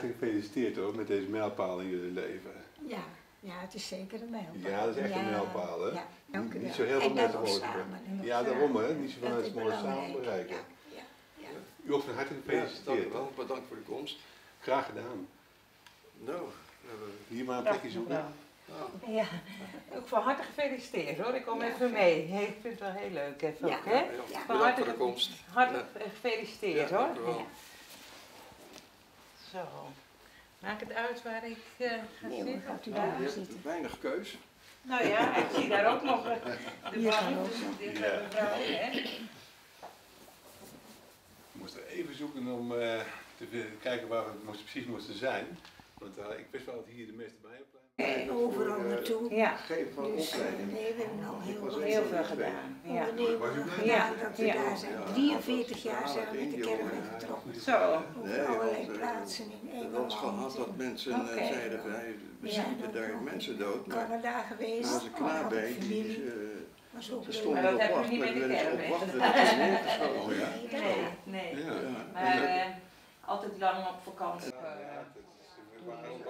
Gefeliciteerd hoor, met deze mijlpaal in jullie leven. Ja, ja, het is zeker een mijlpaal. Ja, dat is echt een Ja, mijlpaal, hè? Ja, dank u Niet zo heel veel En mensen dan nog mogen het samen, en nog Ja, daarom hè, niet zoveel Dat mensen samen belangrijk. bereiken. Ja, ja, ja. U ook van harte Ja, gefeliciteerd. wel. Bedankt voor de komst. Graag gedaan. Nou. Hier maar een plekje zoeken. Ja. Ja, ook van harte gefeliciteerd hoor. Ik kom even mee. Ik vind het wel heel leuk even Ja. ook hè. Ja, Ja. Bedankt voor de komst. Hartelijk gefeliciteerd Ja, hoor. dank u wel. Ja. Zo. Maakt het uit waar ik eh, ga Nee, zitten? gaat u Nou, daar je zitten. hebt weinig keus. Nou ja, ik zie daar ook nog eh, de Ja. hè. Ik moest er even zoeken om eh, te kijken waar we moesten- precies moesten zijn. Want eh, ik wist wel dat hier de meeste bij op En overal naartoe. Ja, Geven van Dus opleiding. nee, we hebben al heel heel veel gedaan. Ja. Ja. dat we Ja. daar zijn. Ja. 43 jaar zijn we met de caravan getrokken. Zo. Over allerlei plaatsen in wel eens gehad Engeland, dat mensen eh, zeiden van, hey, we Ja, daar mensen dood. Maar Canada er geweest. was een Oh, knaap bij, ik die eh, Was stonden Maar dat op hebben we wacht, niet maar met de werden ze op wachten, dat is neergeschoten. Oh ja? Nee, nee. Ja. Ja. Maar eh, altijd lang op vakantie. Ja, eh, ja, dat is- we toen